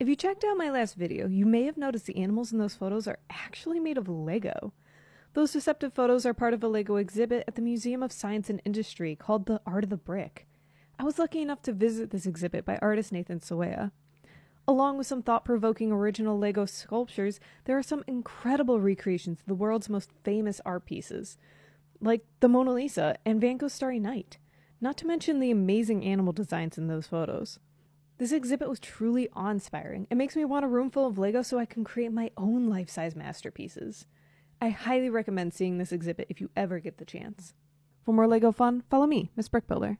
If you checked out my last video, you may have noticed the animals in those photos are actually made of Lego. Those deceptive photos are part of a Lego exhibit at the Museum of Science and Industry called The Art of the Brick. I was lucky enough to visit this exhibit by artist Nathan Sawaya. Along with some thought provoking original Lego sculptures, there are some incredible recreations of the world's most famous art pieces, like the Mona Lisa and Van Gogh's Starry Night, not to mention the amazing animal designs in those photos. This exhibit was truly awe inspiring. It makes me want a room full of Lego so I can create my own life size masterpieces. I highly recommend seeing this exhibit if you ever get the chance. For more Lego fun, follow me, Miss Brickbuilder.